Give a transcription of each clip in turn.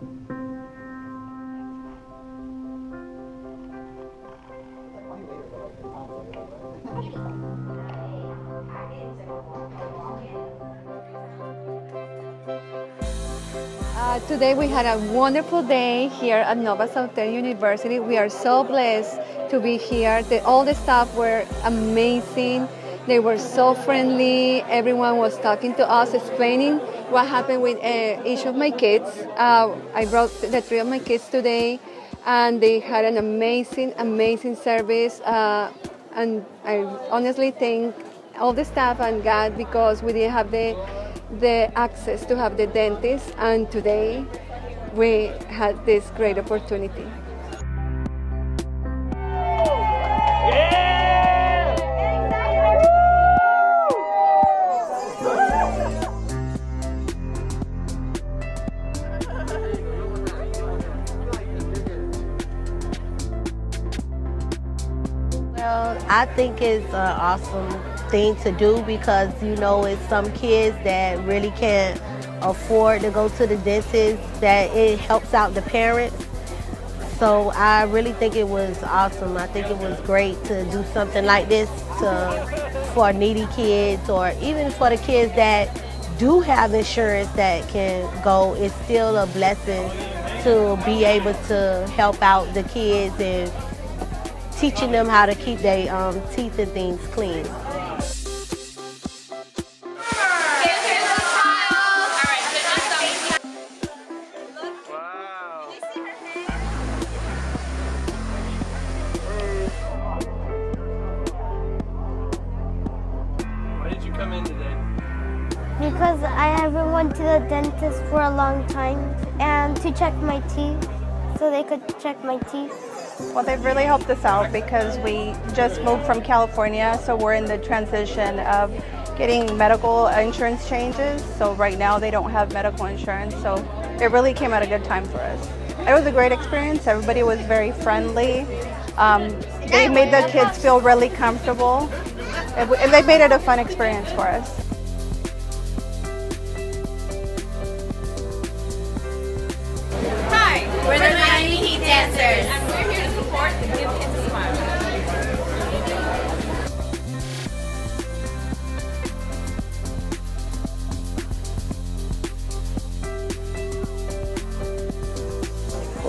Uh, today we had a wonderful day here at Nova Southern University. We are so blessed to be here. The, all the staff were amazing. They were so friendly. Everyone was talking to us, explaining what happened with uh, each of my kids. Uh, I brought the three of my kids today, and they had an amazing, amazing service. Uh, and I honestly thank all the staff and God because we didn't have the the access to have the dentist, and today we had this great opportunity. Well, I think it's an awesome thing to do because you know it's some kids that really can't afford to go to the dentist that it helps out the parents. So i really think it was awesome. I think it was great to do something like this to, for needy kids or even for the kids that do have insurance that can go. It's still a blessing to be able to help out the kids and teaching them how to keep their um, teeth and things clean. Why did you come in today? Because I haven't went to the dentist for a long time and to check my teeth so they could check my teeth. Well, they've really helped us out because we just moved from California, so we're in the transition of getting medical insurance changes. So right now they don't have medical insurance, so it really came at a good time for us. It was a great experience. Everybody was very friendly. Um, they made the kids feel really comfortable. And they made it a fun experience for us.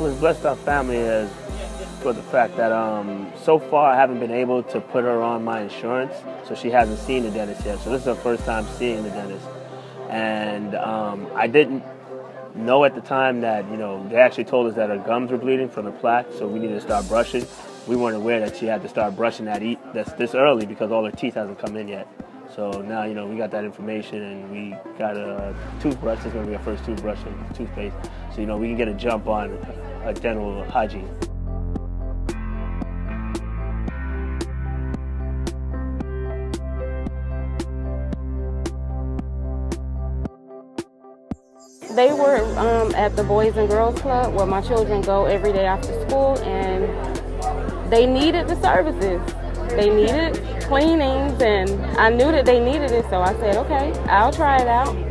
Well, it's blessed our family is for the fact that um, so far I haven't been able to put her on my insurance, so she hasn't seen the dentist yet. So this is her first time seeing the dentist, and um, I didn't know at the time that you know they actually told us that her gums were bleeding from the plaque, so we needed to start brushing. We weren't aware that she had to start brushing that eat that's this early because all her teeth hasn't come in yet. So now you know we got that information and we got a toothbrush. This is gonna be our first toothbrush and toothpaste. So you know we can get a jump on a dental hygiene. They were um, at the Boys and Girls Club where my children go every day after school, and they needed the services. They needed cleanings, and I knew that they needed it, so I said, okay, I'll try it out.